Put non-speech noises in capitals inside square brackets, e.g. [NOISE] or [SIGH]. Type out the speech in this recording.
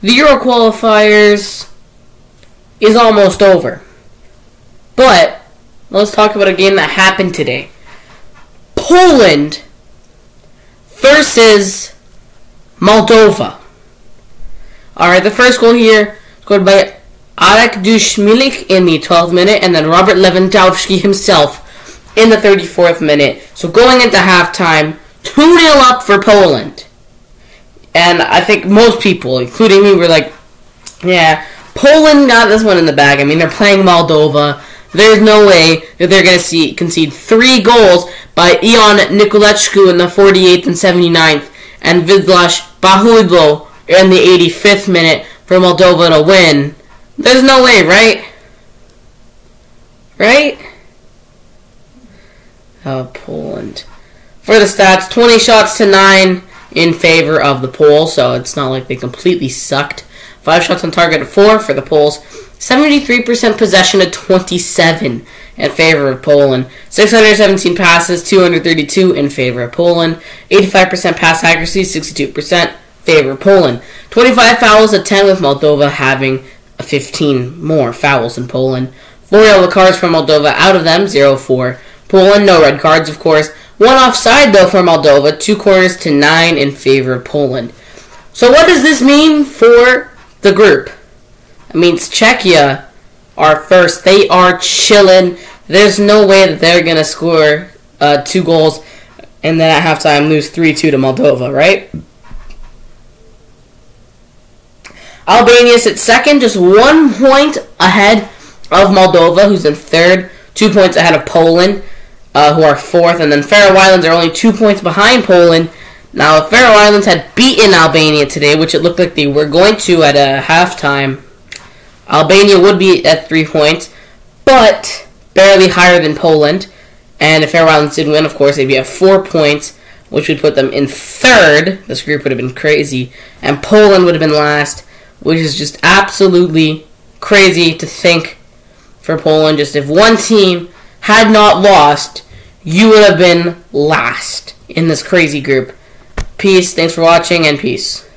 the Euro qualifiers is almost over. But let's talk about a game that happened today. Poland versus Moldova. Alright, the first goal here scored by Arkadiusz Milik in the 12th minute, and then Robert Lewandowski [LAUGHS] himself in the 34th minute. So going into halftime, 2 0 up for Poland. And I think most people, including me, were like, yeah, Poland got this one in the bag. I mean, they're playing Moldova. There's no way that they're going to see concede three goals by Ion Nicolaescu in the 48th and 79th, and Vidlas Bahudlo in the 85th minute for Moldova to win. There's no way, right? Right? Oh, Poland. For the stats, 20 shots to 9 in favor of the Poles, so it's not like they completely sucked. 5 shots on target at 4 for the Poles. 73% possession to 27 in favor of Poland. 617 passes, 232 in favor of Poland. 85% pass accuracy, 62% favor of Poland. 25 fouls at 10 with Moldova having 15 more fouls than Poland. 4 yellow cards for Moldova, out of them 0 4. Poland, no red cards, of course. One offside, though, for Moldova. Two corners to nine in favor of Poland. So, what does this mean for the group? It means Czechia are first. They are chilling. There's no way that they're going to score uh, two goals and then at halftime lose 3 2 to Moldova, right? Albania's at second, just one point ahead of Moldova, who's in third, two points ahead of Poland, uh, who are fourth, and then Faroe Islands are only two points behind Poland. Now, if Faroe Islands had beaten Albania today, which it looked like they were going to at a halftime, Albania would be at three points, but barely higher than Poland. And if Faroe Islands did win, of course, they'd be at four points, which would put them in third. This group would have been crazy. And Poland would have been last, which is just absolutely crazy to think for Poland. Just if one team had not lost, you would have been last in this crazy group. Peace. Thanks for watching, and peace.